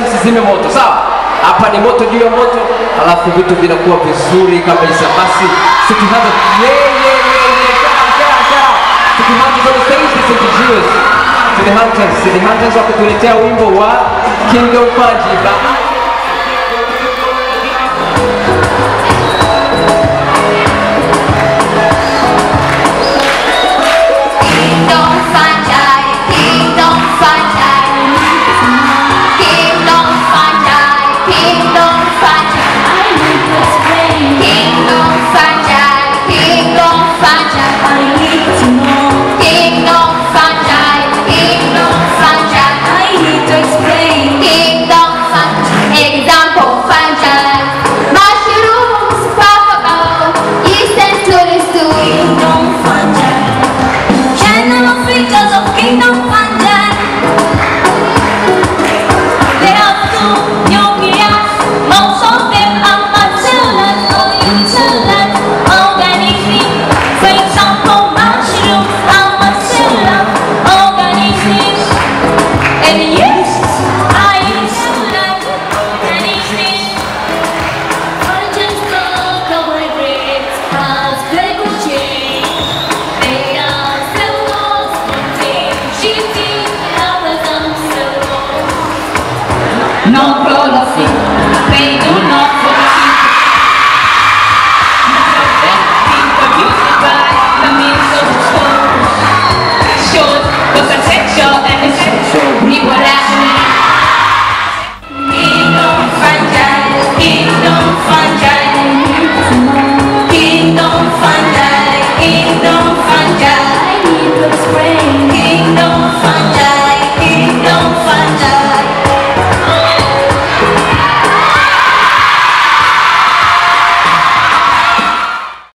Msizime moto sawa. Hapa ni moto juu ya moto, alafu vitu vinakuwa vizuri kabisa. Basi sikihaza tulihantas wakutuletea wimbo wa Kingdom Party. rain.